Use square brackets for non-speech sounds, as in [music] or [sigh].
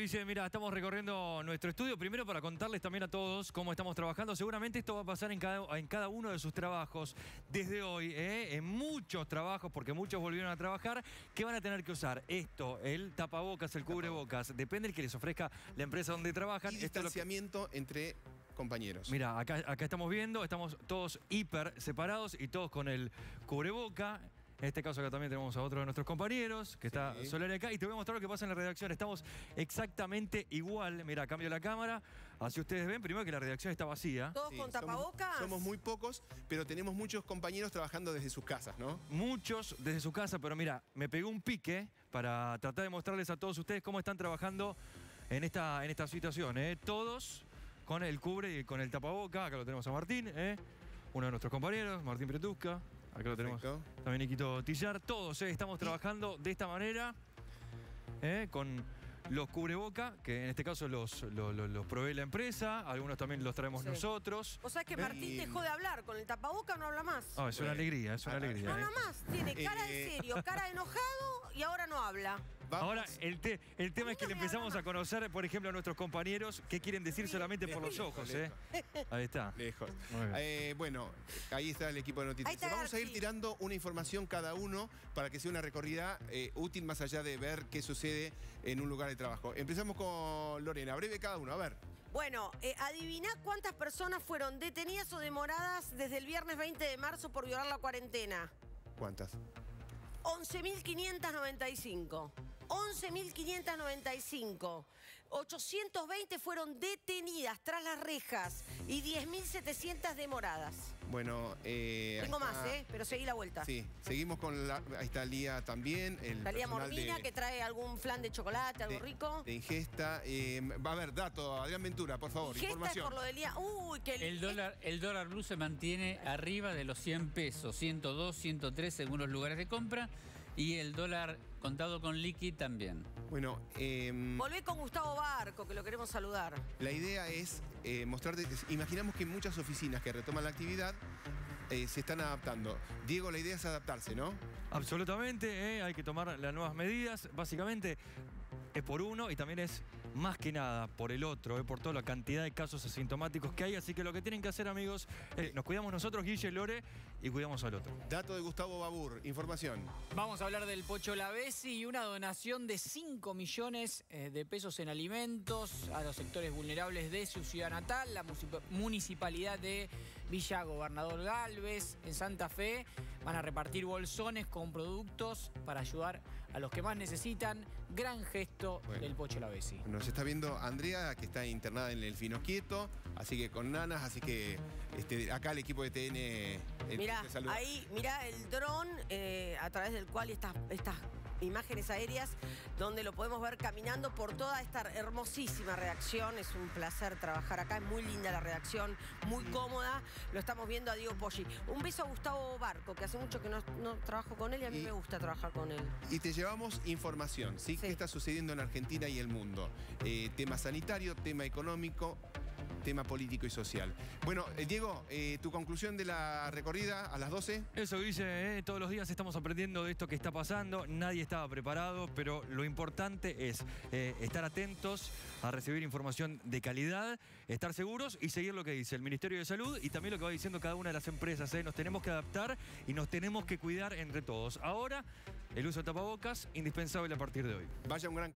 Guille, mira, estamos recorriendo nuestro estudio. Primero para contarles también a todos cómo estamos trabajando. Seguramente esto va a pasar en cada, en cada uno de sus trabajos desde hoy, ¿eh? en muchos trabajos, porque muchos volvieron a trabajar, que van a tener que usar esto, el tapabocas, el cubrebocas. Depende del que les ofrezca la empresa donde trabajan. Y Esto que- distanciamiento entre compañeros. Mira, acá, acá estamos viendo, estamos todos hiper separados y todos con el cubreboca. En este caso acá también tenemos a otro de nuestros compañeros, que está. Solari acá. Y te voy a mostrar lo que pasa en la redacción. Estamos exactamente igual. Mira, cambio la cámara. Así ustedes ven, primero que la redacción está vacía. ¿Todos Sí, con somos- tapabocas? Somos, muy pocos, pero tenemos muchos compañeros trabajando desde sus casas, ¿no? Muchos desde su casa, pero mira, me pegó un pique para tratar de mostrarles a todos ustedes cómo están trabajando en esta, en esta situación. ¿eh? Todos con el cubre y con el tapaboca. Acá lo tenemos a Martín, ¿eh? uno de nuestros compañeros, Martín Pretusca. Acá lo tenemos Perfecto. también Niquito Tillar. Todos ¿eh? estamos trabajando de esta manera, ¿eh? con los cubreboca, que en este caso los, los, los- los provee la empresa. Algunos también los traemos Sí. nosotros. O sea que Martín dejó de hablar, con el tapaboca no habla más. Ah, es una alegría, es una alegría. no ¿eh? habla más, tiene cara de Eh. serio, [laughs] cara de enojado y ahora no habla. Vamos. Ahora, el, te- el tema es que le empezamos a conocer, por ejemplo, a nuestros compañeros qué quieren decir solamente por los Lejos, ojos. ¿eh? lejos. Ahí está. Lejos. Eh, bueno, ahí está el equipo de noticias. está Vamos a ir tirando una información cada uno para que sea una recorrida eh, útil más allá de ver qué sucede en un lugar de trabajo. Empezamos con Lorena, breve cada uno, a ver. Bueno, eh, adiviná cuántas personas fueron detenidas o demoradas desde el viernes 20 de marzo por violar la cuarentena. ¿Cuántas? 11.595. 11.595. 820 fueron detenidas tras las rejas y 10.700 demoradas. Bueno, eh, Tengo más, está. ¿eh? Pero seguí la vuelta. Sí, seguimos con la. Ahí está Lía también. El personal Mormina, de- que trae algún flan de chocolate, algo de- rico. De ingesta. Eh, va a haber dato, Adrián Ventura, por favor, Gesta es información. por lo del día. Uy, que El dólar, el dólar blue se mantiene arriba de los 100 pesos, 102, 103 según los lugares de compra. Y el dólar contado con liqui también. Bueno, eh, Volvé con Gustavo Barco, que lo queremos saludar. La idea es eh, mostrarte, imaginamos que muchas oficinas que retoman la actividad eh, se están adaptando. Diego, la idea es adaptarse, ¿no? Absolutamente, ¿eh? hay que tomar las nuevas medidas. Básicamente es por uno y también es más que nada por el otro, ¿eh? por toda la cantidad de casos asintomáticos que hay. Así que lo que tienen que hacer, amigos, es nos cuidamos nosotros, Guille, Lore, y cuidamos al otro. Dato de Gustavo Babur, información. Vamos a hablar del Pocho Lavesi y una donación de 5 millones eh, de pesos en alimentos a los sectores vulnerables de su ciudad natal, la municipalidad de Villa Gobernador Galvez, en Santa Fe. Van a repartir bolsones con productos para ayudar a los que más necesitan. Gran gesto Bueno. del Pocho Lavesi. Nos está viendo Andrea, que está internada en el Fino Quieto, así que con nanas, así que este, acá el equipo de TN eh, Mirá, te saluda. ahí, mirá el dron eh, a través del cual estas, estas imágenes aéreas, donde lo podemos ver caminando por toda esta hermosísima redacción. Es un placer trabajar acá, es muy linda la redacción, muy cómoda. Lo estamos viendo a Diego Poggi. Un beso a Gustavo Barco, que hace mucho que no, no trabajo con él y a mí Y- me gusta trabajar con él. Y te llevamos información, ¿sí? Sí. ¿Qué está sucediendo en Argentina y el mundo? Eh, tema sanitario, tema económico, tema político y social. Bueno, eh, Diego, eh, tu conclusión de la recorrida a las 12. Eso, Guille, ¿eh? todos los días estamos aprendiendo de esto que está pasando. Nadie estaba preparado, pero lo importante es estar atentos a recibir información de calidad, estar seguros y seguir lo que dice el Ministerio de Salud y también lo que va diciendo cada una de las empresas. Nos tenemos que adaptar y nos tenemos que cuidar entre todos. Ahora, el uso de tapabocas, indispensable a partir de hoy. Vaya un gran